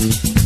Música